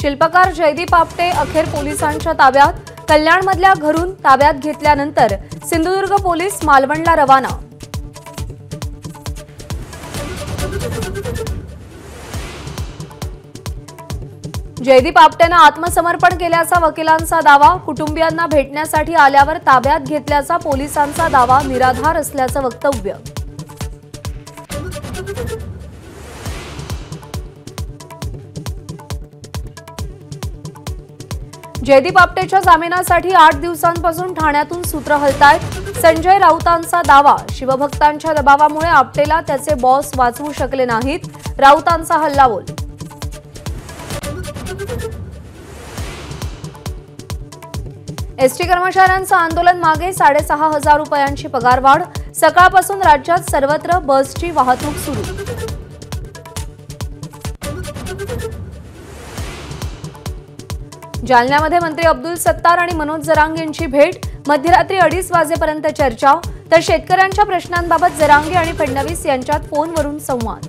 शिल्पकार जयदीप आपटे अखेर पोलिसांच्या ताब्यात. कल्याणमधल्या घरून ताब्यात घेतल्यानंतर सिंधुदुर्ग पोलीस मालवणला रवाना. जयदीप आपटेनं आत्मसमर्पण केल्याचा वकिलांचा दावा कुटुंबियांना भेटण्यासाठी आल्यावर ताब्यात घेतल्याचा पोलिसांचा दावा निराधार असल्याचं वक्तव्य. जयदीप आपटेच्या जामिनासाठी आठ दिवसांपासून ठाण्यातून सूत्र हलतायत. संजय राऊतांचा दावा शिवभक्तांच्या दबावामुळे आपटेला त्याचे बॉस वाचवू शकले नाहीत. राऊतांचा हल्लाबोल एसटी कर्मचाऱ्यांचं आंदोलन मागे साडेसहा हजार रुपयांची पगारवाढ. सकाळपासून राज्यात सर्वत्र बसची वाहतूक सुरू. जालन्यामध्ये मंत्री अब्दुल सत्तार आणि मनोज जरांग यांची भेट. मध्यरात्री अडीच वाजेपर्यंत चर्चा. तर शेतकऱ्यांच्या प्रश्नांबाबत जरांगे आणि फडणवीस यांच्यात फोनवरून संवाद.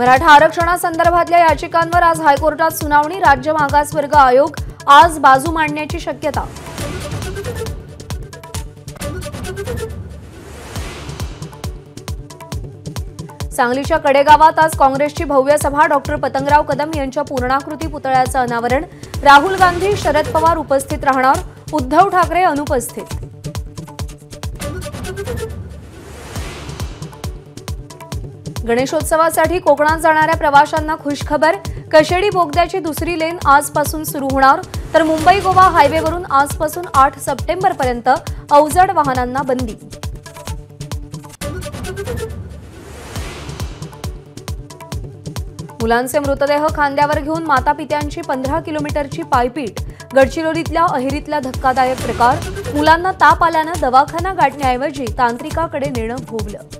मराठा आरक्षणासंदर्भातल्या याचिकांवर आज हायकोर्टात सुनावणी राज्य मागासवर्ग आयोग आज बाजू मांडण्याची शक्यता. सांगलीच्या कडेगावात आज काँग्रेसची भव्य सभा. डॉक्टर पतंगराव कदम यांच्या पूर्णाकृती पुतळ्याचं अनावरण. राहुल गांधी शरद पवार उपस्थित राहणार. उद्धव ठाकरे अनुपस्थित. गणेशोत्सवासाठी कोकणात जाणाऱ्या प्रवाशांना खुशखबर. कशेडी बोगद्याची दुसरी लेन आजपासून सुरू होणार? तर मुंबई गोवा हायवेवरून आजपासून आठ सप्टेंबरपर्यंत अवजड वाहनांना बंदी. मुलांचे मृतदेह खांद्यावर घेऊन मातापित्यांची पंधरा किलोमीटरची पायपीट. गडचिरोलीतल्या अहिरीतला धक्कादायक प्रकार. मुलांना ताप आल्यानं दवाखाना गाठण्याऐवजी तांत्रिकाकडे नेणं भोवलं